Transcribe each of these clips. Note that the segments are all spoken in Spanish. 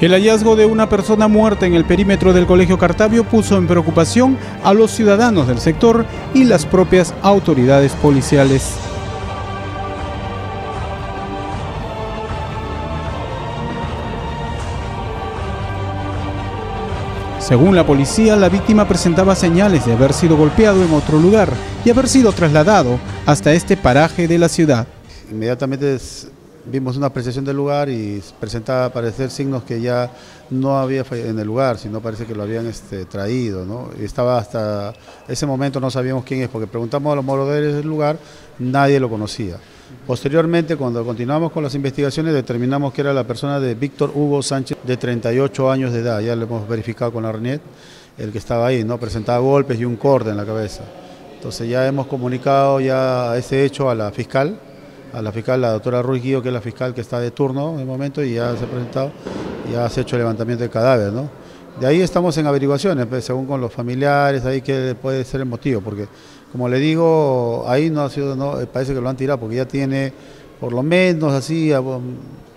El hallazgo de una persona muerta en el perímetro del Colegio Cartavio puso en preocupación a los ciudadanos del sector y las propias autoridades policiales. Según la policía, la víctima presentaba señales de haber sido golpeado en otro lugar y haber sido trasladado hasta este paraje de la ciudad. Inmediatamente vimos una apreciación del lugar y presentaba parecer signos que ya no había en el lugar, sino parece que lo habían este, traído. ¿no? Y estaba hasta ese momento no sabíamos quién es, porque preguntamos a los moradores del lugar, nadie lo conocía. Posteriormente, cuando continuamos con las investigaciones, determinamos que era la persona de Víctor Hugo Sánchez, de 38 años de edad, ya lo hemos verificado con la RNET, el que estaba ahí, ¿no? presentaba golpes y un corte en la cabeza. Entonces ya hemos comunicado ya ese hecho a la fiscal, a la fiscal, la doctora Ruiz Guío, que es la fiscal que está de turno en el momento, y ya se ha presentado, ya se ha hecho el levantamiento del cadáver, ¿no? De ahí estamos en averiguaciones, pues, según con los familiares, ahí que puede ser el motivo, porque como le digo, ahí no ha sido, no, parece que lo han tirado, porque ya tiene, por lo menos así,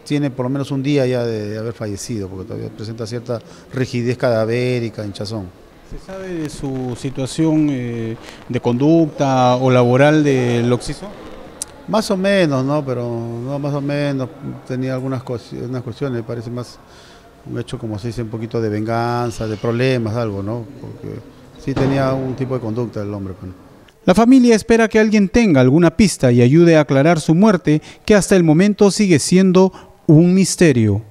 tiene por lo menos un día ya de, haber fallecido, porque todavía presenta cierta rigidez cadavérica, hinchazón. ¿Se sabe de su situación eh, de conducta o laboral del Oxiso? Más o menos, ¿no? Pero no más o menos tenía algunas unas cuestiones, parece más un hecho como se dice un poquito de venganza, de problemas, algo, ¿no? Porque sí tenía un tipo de conducta el hombre. Pues. La familia espera que alguien tenga alguna pista y ayude a aclarar su muerte, que hasta el momento sigue siendo un misterio.